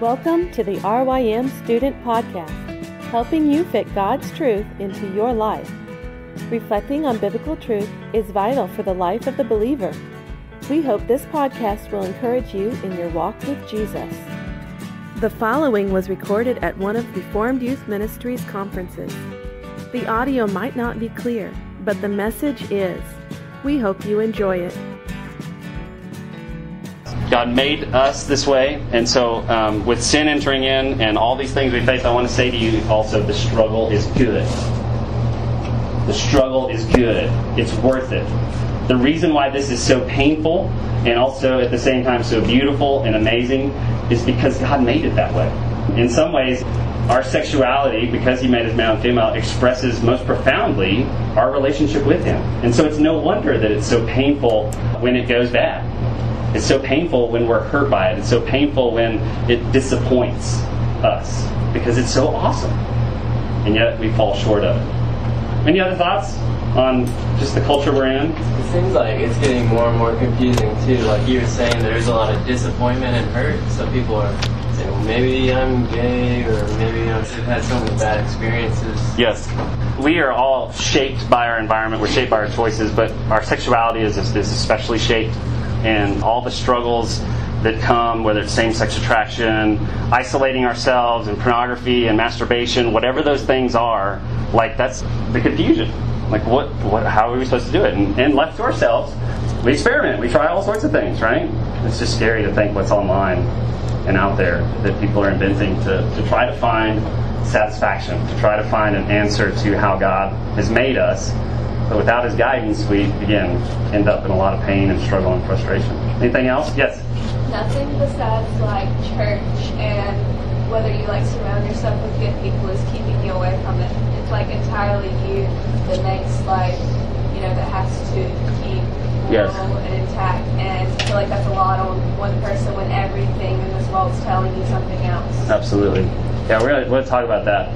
Welcome to the RYM Student Podcast, helping you fit God's truth into your life. Reflecting on biblical truth is vital for the life of the believer. We hope this podcast will encourage you in your walk with Jesus. The following was recorded at one of the Reformed Youth Ministries conferences. The audio might not be clear, but the message is. We hope you enjoy it. God made us this way, and so um, with sin entering in and all these things we face, I want to say to you also the struggle is good. The struggle is good. It's worth it. The reason why this is so painful and also at the same time so beautiful and amazing is because God made it that way. In some ways, our sexuality, because He made us male and female, expresses most profoundly our relationship with Him. And so it's no wonder that it's so painful when it goes bad. It's so painful when we're hurt by it. It's so painful when it disappoints us because it's so awesome. And yet we fall short of it. Any other thoughts on just the culture we're in? It seems like it's getting more and more confusing too. Like you were saying, there's a lot of disappointment and hurt. Some people are saying, well, maybe I'm gay, or maybe I've had so many bad experiences. Yes. We are all shaped by our environment. We're shaped by our choices, but our sexuality is, is especially shaped and all the struggles that come, whether it's same sex attraction, isolating ourselves, and pornography and masturbation, whatever those things are, like that's the confusion. Like, what, what how are we supposed to do it? And, and left to ourselves, we experiment, we try all sorts of things, right? It's just scary to think what's online and out there that people are inventing to, to try to find satisfaction, to try to find an answer to how God has made us but without his guidance, we, again, end up in a lot of pain and struggle and frustration. Anything else? Yes? Nothing besides like church and whether you like surround yourself with good people is keeping you away from it. It's like entirely you that makes like, you know, that has to keep yes. and intact. And I feel like that's a lot on one person when everything in this world is telling you something else. Absolutely. Yeah, we're going to talk about that.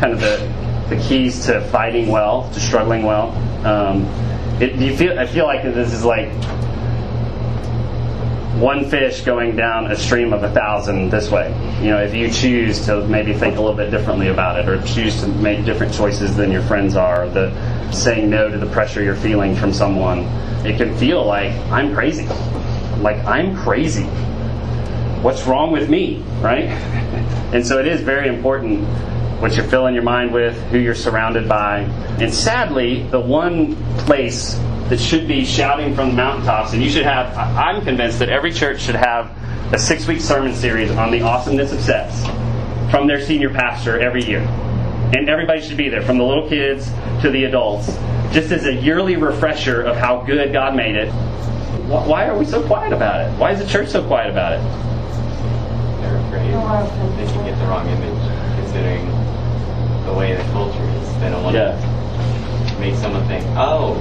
Kind of the, the keys to fighting well, to struggling well. Um, it, you feel, I feel like this is like one fish going down a stream of a thousand this way. You know, if you choose to maybe think a little bit differently about it, or choose to make different choices than your friends are, the saying no to the pressure you're feeling from someone, it can feel like I'm crazy. Like I'm crazy. What's wrong with me, right? and so it is very important what you're filling your mind with, who you're surrounded by. And sadly, the one place that should be shouting from the mountaintops, and you should have, I'm convinced that every church should have a six week sermon series on the awesomeness of sex from their senior pastor every year. And everybody should be there, from the little kids to the adults, just as a yearly refresher of how good God made it. Why are we so quiet about it? Why is the church so quiet about it? They're afraid they can get the wrong image, considering the way the culture is. They don't want yeah. to make someone think, oh,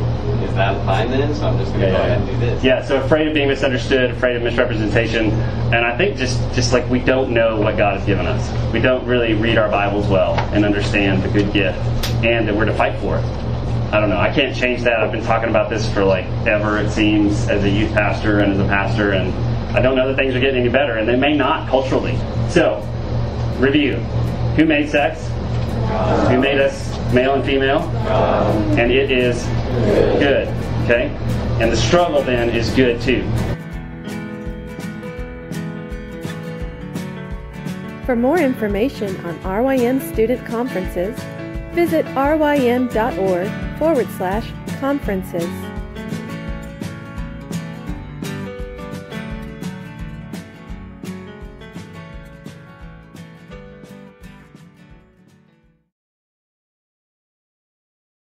is that fine then? So I'm just going to yeah, go yeah, ahead and do this. Yeah, so afraid of being misunderstood, afraid of misrepresentation, and I think just just like we don't know what God has given us. We don't really read our Bibles well and understand the good gift, and that we're to fight for it. I don't know. I can't change that. I've been talking about this for like ever, it seems, as a youth pastor and as a pastor, and I don't know that things are getting any better, and they may not culturally. So, review. Who made sex? Who made us male and female? Um, and it is good. Okay? And the struggle then is good too. For more information on RYM student conferences, visit rym.org forward slash conferences.